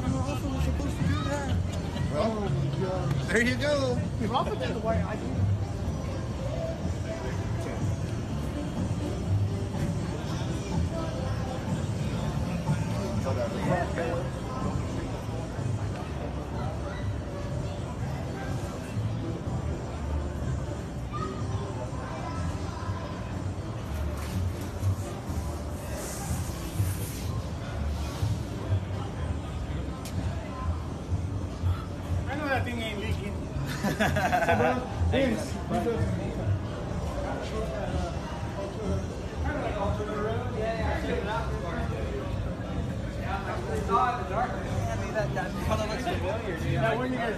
supposed to do that. Well, Oh my god. there you go. I. Vince, That, that color looks familiar. Now, when you guys